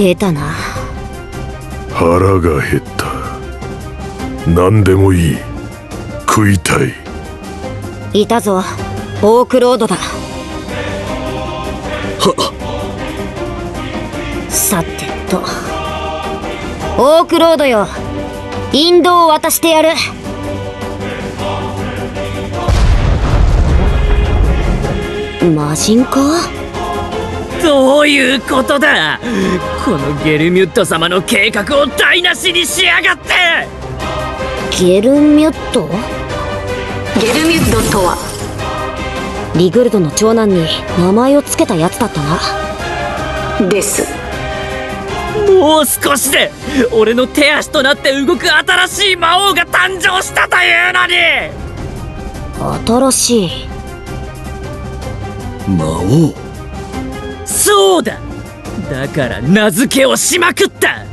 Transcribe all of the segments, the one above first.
出たな。腹が減った。何でもいい。食いたい。いたぞ。オークロードだ。さてと。オークロードよ。引導を渡してやる。魔人か？どういうことだ。このゲルミュット様の計画を台無しにしやがって。ゲルミュット？ゲルミュットとは？リグルドの長男に名前を付けたやつだったな。です。もう少しで俺の手足となって動く新しい魔王が誕生したというのに。新しい。魔王そうだ。だから名付けをしまくった。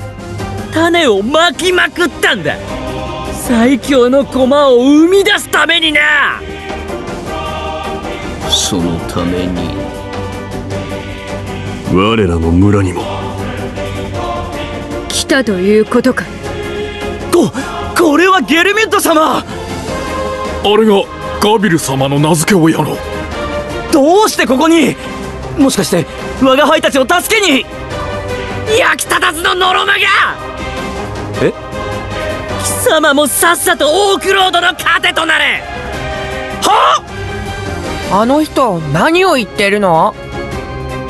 種をまきまくったんだ。最強の駒を生み出すためにな。そのために。我らの村にも。来たということか。ここれはゲルミュット様。あれがガビル様の名付け親の。どうしてここに？もしかして我が輩たちを助けに焼き立たずのノロマがえ？貴様もさっさとオークロードの糧となれ。は？あの人何を言ってるの？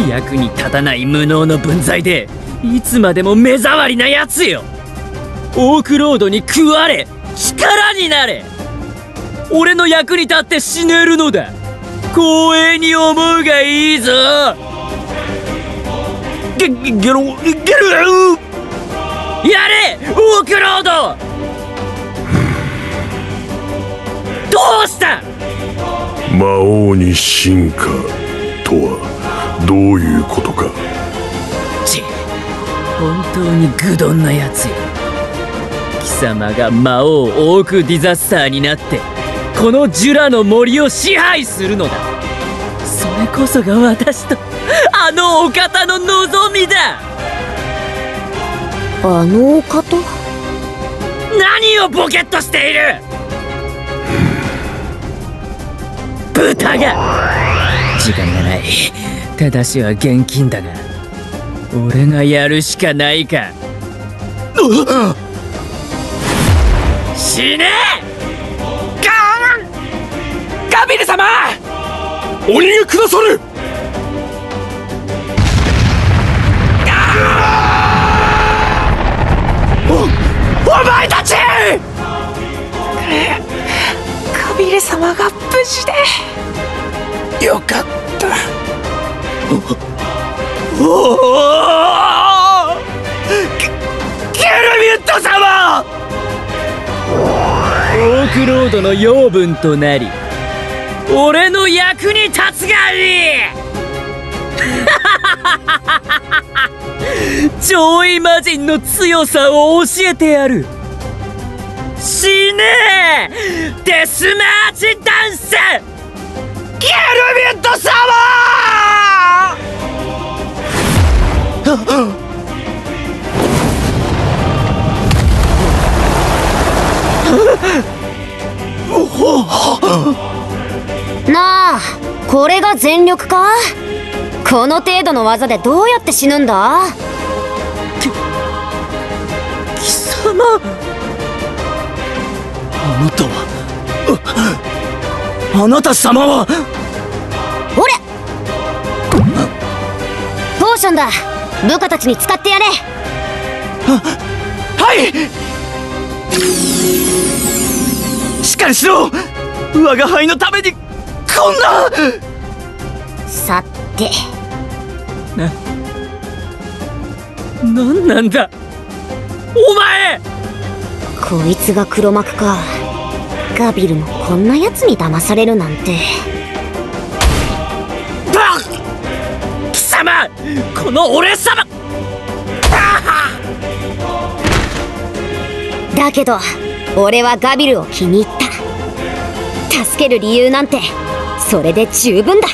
役に立たない無能の分際でいつまでも目障りなやつよ。オークロードに食われ力になれ。俺の役に立って死ねるのだ光栄に思うがいいぞ。ゲゲロゲルやれオークロード。どうした？魔王に進化とはどういうことか？ち本当に愚鈍なやつよ。貴様が魔王オークディザスターになってこのジュラの森を支配するのだそれこそが私とあのお方の望みだ。あのお方？何をボケっとしている？豚が。時間がない。ただしは現金だが。俺がやるしかないか。死ね！ガーン！ガビル様お逃げくだされ。お前たち！カビル様が無事で。よかった。おおゲゲルミュット様！オークロードの養分となり俺の役に立つがいい。上位魔人の強さを教えてやる。死ね！えデスマーチダンス！ゲルミット様！な あこれが全力か？この程度の技でどうやって死ぬんだ？貴様。あなたは。あなた様は。ほれ。ポーションだ。部下たちに使ってやれ。はい。しっかりしろ。我が輩のためにこんなさて。何なんだ？お前！こいつが黒幕か。ガビルもこんなやつに騙されるなんて。貴様！この俺様！だけど俺はガビルを気に入った。助ける理由なんてそれで十分だ